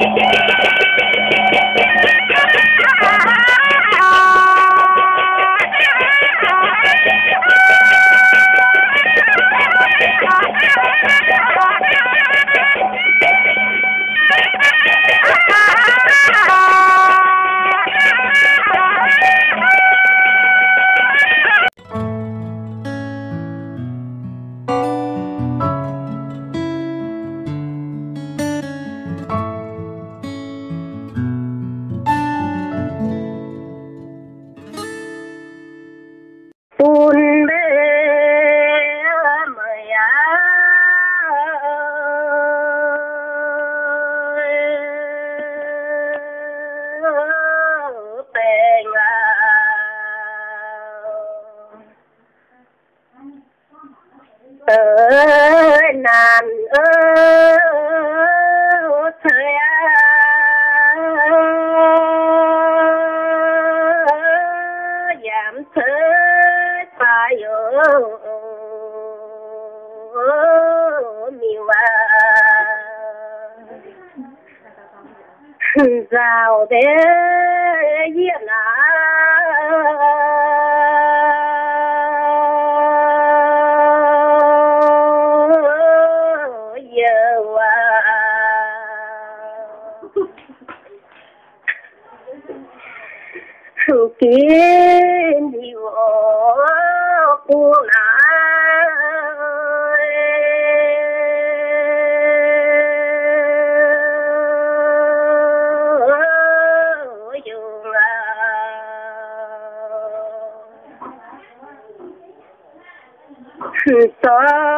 Yeah. Phải thế miêu à. Giờ à. Sự kiến điều cô soi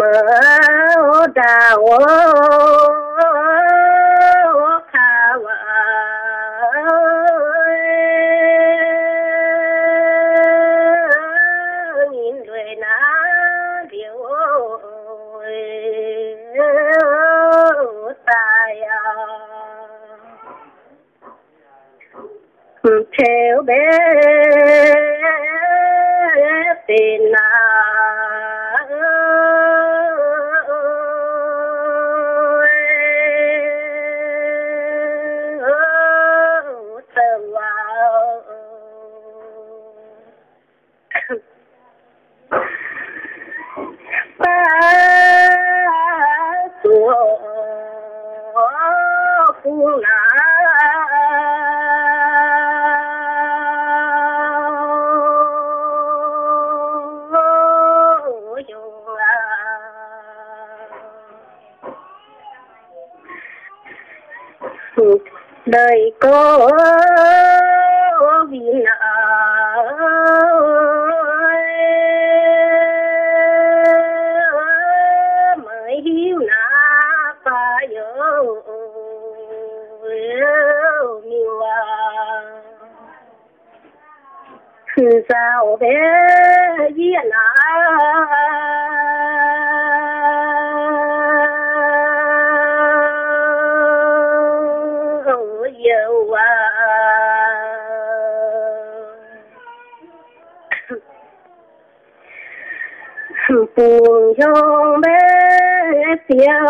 mở đào khao nhìn theo bé tiền nào buồn trong bé tiêu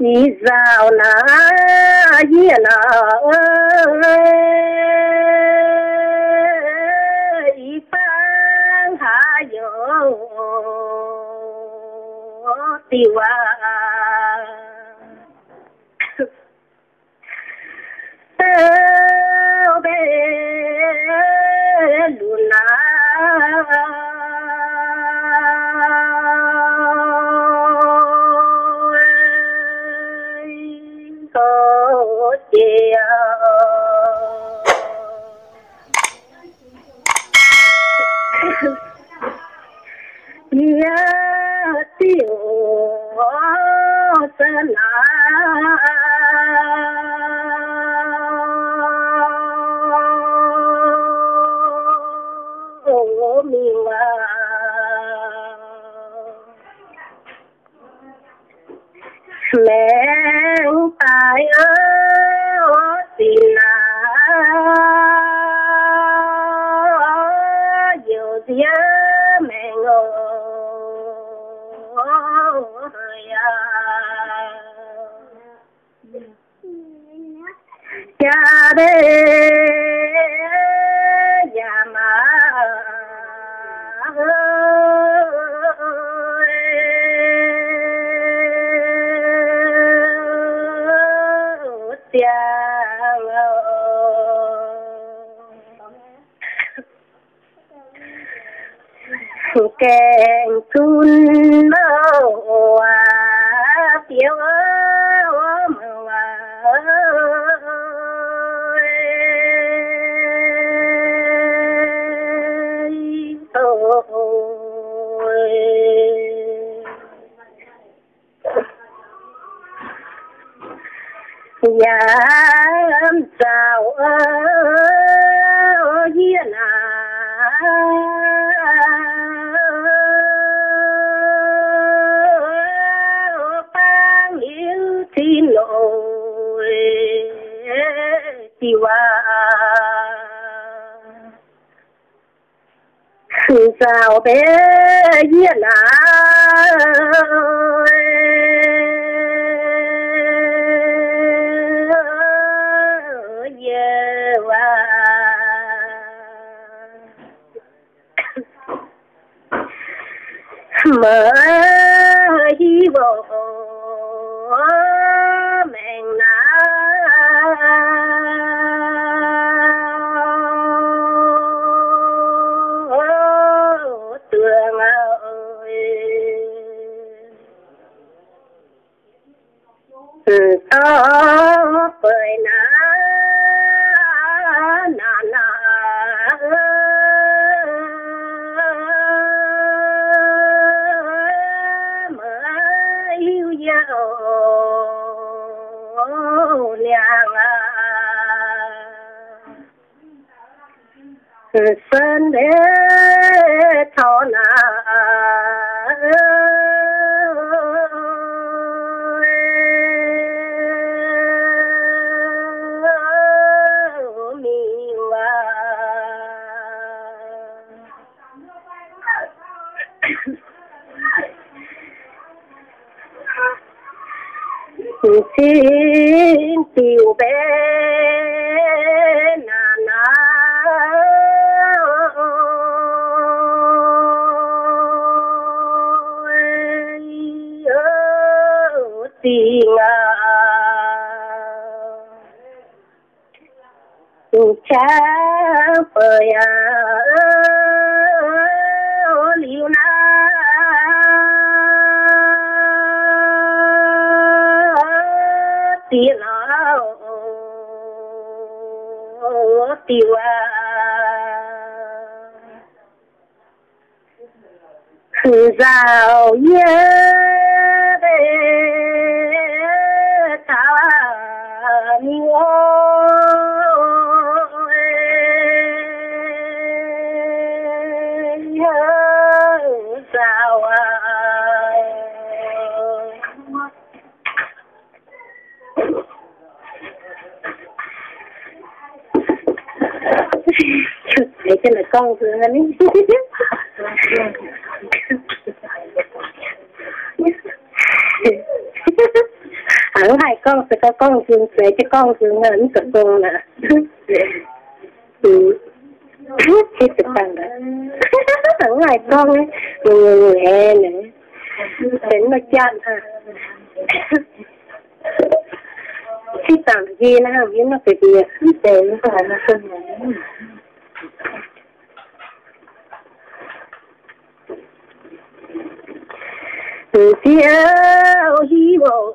ý rào nà yên ý phang hạ yo tiêu bé cha đê nhà mà kèn chun mơ à tiếng ơi. Nhà em chào ơi duyên à bang hiểu tin lỗi hoa, nhớ bé duyên à mở hy vọng mình nào tường ơi. To bởi na sơn đế thọ na xin tiểu bé na na tình à cha bơi liu rào yeah để cho là con thường anh ấy. con sẽ có con thường sẽ cho con thường ảnh tập con nè ừ. Hết được bằng đó hẳn hai con ấy, người người người e nè. Đến mà chăn ha. Khi tặng gì nó không nó phải gì để nó phải nó sân từ chiều hi vọng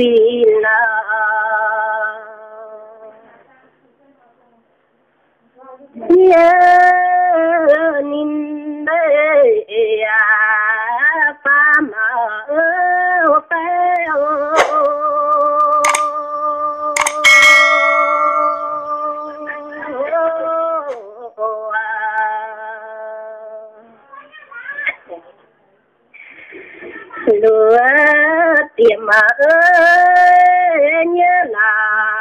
Pila điểm mà ơi nhớ là